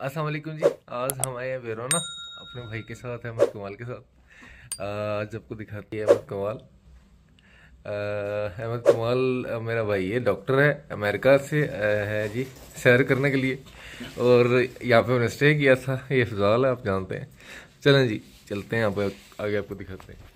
अस्सलाम वालेकुम जी। आज हम आए हैं वेरोना। अपने भाई के साथ अहमद कमाल के साथ। आज आपको दिखाती है अहमद कमाल। अहमद कमाल मेरा भाई है, डॉक्टर है, अमेरिका से है जी, सैर करने के लिए। और यहाँ पे उन्होंने स्टे किया था, ये फिजाल है, आप जानते हैं। चलें जी, चलते हैं, आप आगे आपको दिखाते हैं।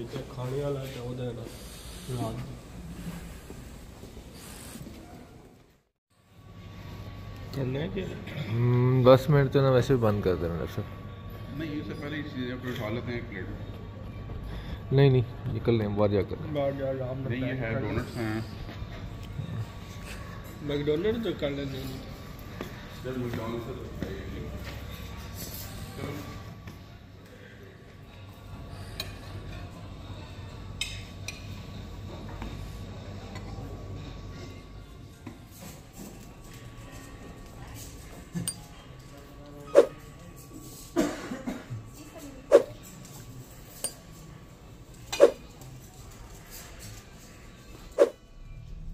चीज़ां खाने आह्ला ओह्दे कन्नै दस मिनट तो ना वैसे भी बंद कर देना डॉक्टर नहीं ये पहले इस चीज़ अपने उठा लेते हैं एक प्लेट नहीं नहीं निकल लें बाहर जाकर। नहीं ये है डोनट्स हैं। मैकडोनल्ड तो कर लेंगे तो चलो।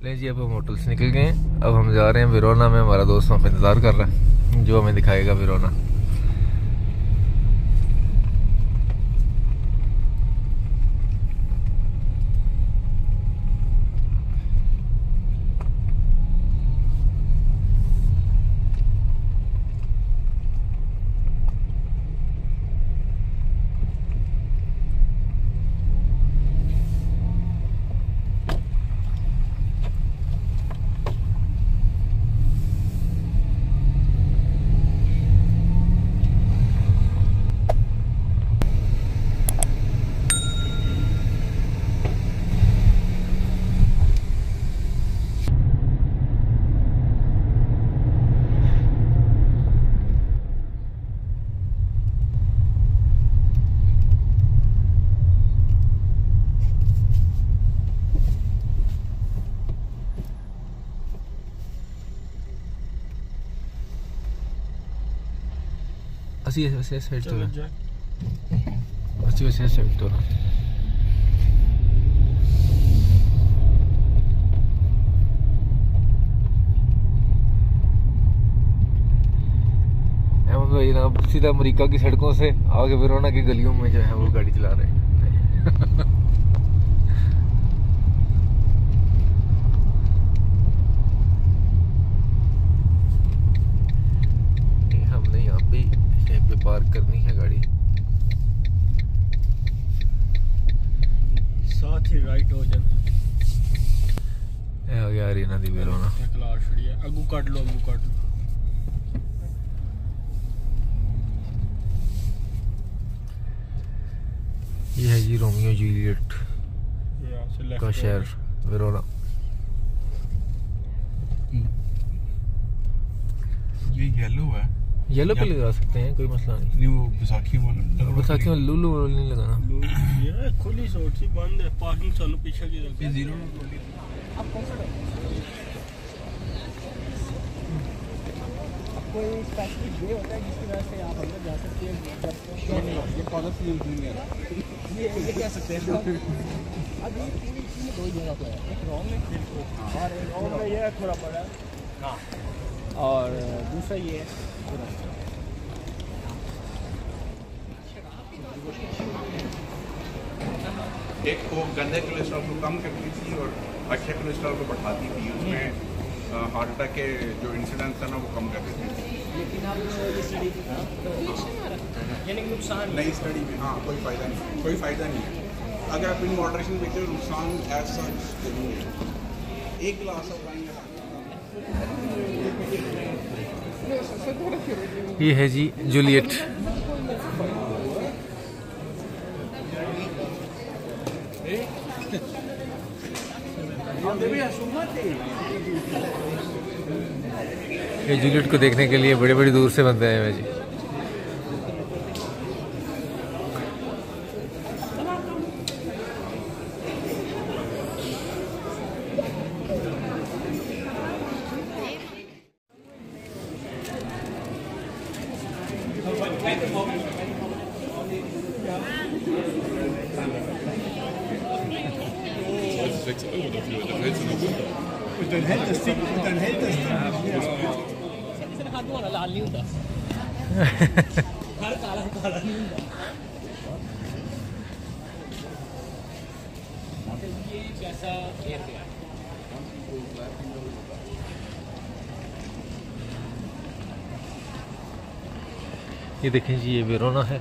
ले जी, अब हम होटल से निकल गए अब हम जा रहे हैं विरोना में। हमारा दोस्त वहाँ पे इंतज़ार कर रहा है। जो हमें दिखाएगा विरोना। बस ये से साइड तो बस ये से साइड तो भाई सीधा अमेरिका की सड़कों से आगे फिर की गलियों में जो है वो गाड़ी चला रहे हैं पार्क करनी है गाड़ी। साथ ही राइट हो जाए हो गया दी छड़ी है। अगू काट लो अगू काट। ये है जी रोमियो जूलियट का शहर वेरोना। ये येलो है। येलो पे लगा सकते हैं कोई मसला नहीं। नहीं वो बैसाखी वाला बैसाखी में लूलू वाला नहीं लगाना। ये खुली शॉट सी बंद है पार्किंग चालू पीछे की रखी ज़ीरो अब कौन सा कोई होता है जिसकी वजह से आप अंदर जा सकते हैं ये ये ये ये और ये दूसरा ये एक को गंदे कोलेस्ट्रॉल को कम करती थी और अच्छे कोलेस्ट्रॉल को बढ़ाती थी। उसमें हार्ट अटैक के जो इंसिडेंट्स है ना वो कम कर देती थी। लेकिन यानी नुकसान नई स्टडी में हाँ कोई फ़ायदा नहीं कोई फ़ायदा नहीं है। अगर आप इन मॉडरेशन देखते हो नुकसान एज सच नहीं है। एक गिलास और पानी ये है जी जूलियट ये जूलियट को देखने के लिए बड़े बड़ी दूर से बनते हैं जी। 6 Euro dafür. Dafür hältst du eine Runde. Und dann hält das Ding, und dann hält das Ding. ये देखें जी ये वेरोना है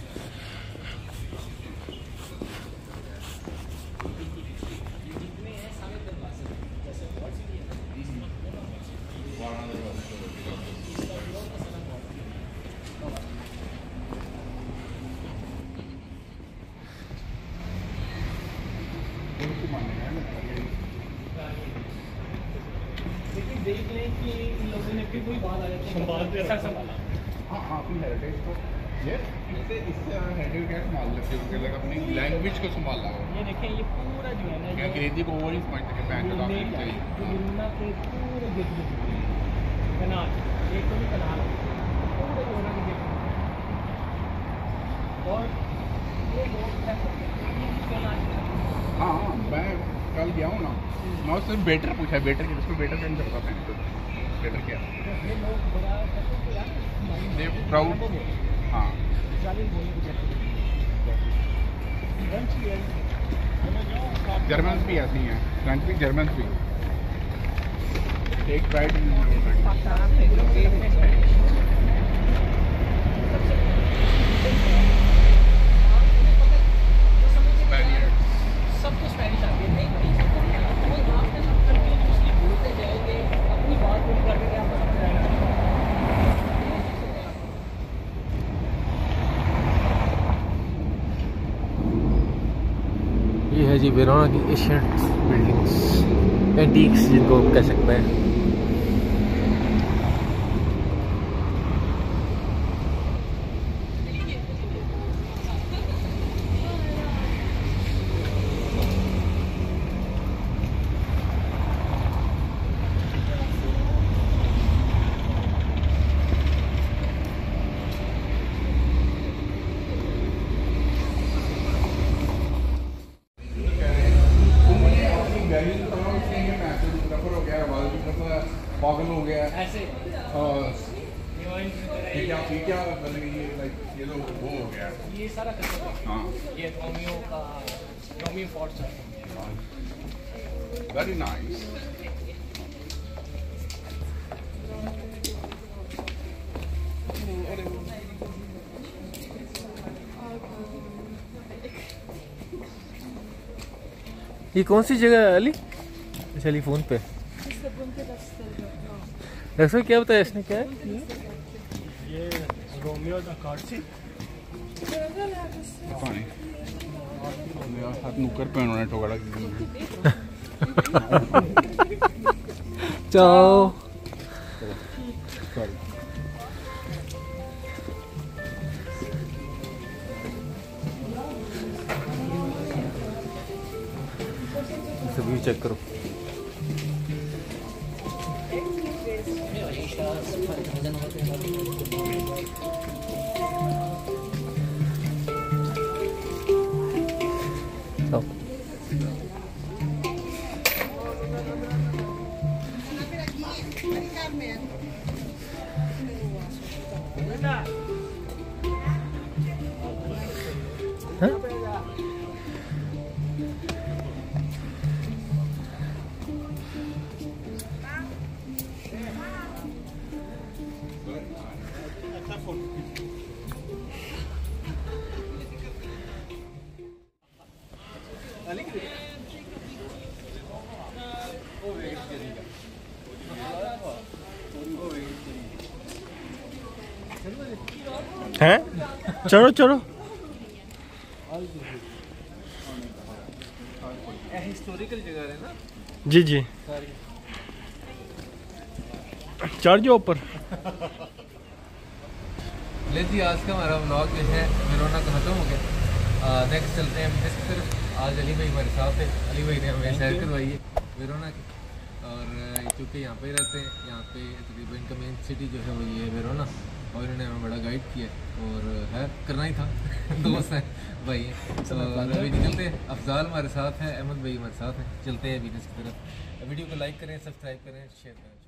देख लें कि इन लोगों ने फिर कोई बात आया संभाल के रखा। संभाला। हाँ आपकी हेरिटेज को। ये इससे इससे हेरिटेज क्या संभाल लेते हो। मतलब अपनी लैंग्वेज को संभाला। हो ये देखें ये पूरा जो है ना अंग्रेज़ी को ओवर ही समझते कि बैंक का चाहिए। जो के पूरे गिर्द गिर्द एक तो भी पूरे गिर्द। और। हाँ हाँ, मैं कल गया हूँ ना। मैं उससे बेटर पूछा, बेटर की, उसको बेटर कैसे करता को बेटर क्या? दे प्राउड हाँ। जर्मन भी ऐसी हैं फ्रेंच भी जर्मन भी। टेक प्राइड स्पेनिश आती है। नहीं कंटिन्यूसली बोलते जाएँगे, अपनी बात को करके ये है जी वीराना की एशियंट बिल्डिंग्स एंटीक्स जिनको कह सकते हैं मुझे अपनी वैल्यू तो समझ उसके लिए मैं फोटोग्राफर हो गया वालपेपर पागल हो गया ऐसे और ये क्या ये क्या मतलब ये लाइक ये तो वो हो गया ये सारा करते हैं ये रोमियो का रोमियो फोर्ट्स है वेरी नाइस ये कौन सी जगह है अली? चलिए फ़ोन पे। दरअसल क्या बताया इसने? क्या है? ये रोमियो दा कार्ड पानी हाथ नुकर पे उन्होंने टोकरा चाओ व्यू चेक करो। हैं? चलो चलो। हिस्टोरिकल जगह है ना जी जी। चढ़ जाओ ऊपर। ले जी आज का हमारा व्लॉग जो है मेरोना का खत्म हो गया। नेक्स्ट चलते हैं नेक्स्ट तरफ़ आज अली भाई हमारे साथ है। अली भाई ने हमें सैर करवाई है वेरोना की और चूँकि यहाँ पे रहते हैं यहाँ पे तकरीबन इनका मेन सिटी जो है वो ये है वेरोना और इन्होंने हमें बड़ा गाइड किया और है करना ही था। दोस्त है भाई हैं। तो अभी निकलते हैं। अफजाल हमारे साथ हैं अहमद भाई हमारे साथ हैं। चलते हैं बिज़नेस की तरफ़। वीडियो को लाइक करें सब्सक्राइब करें शेयर करें।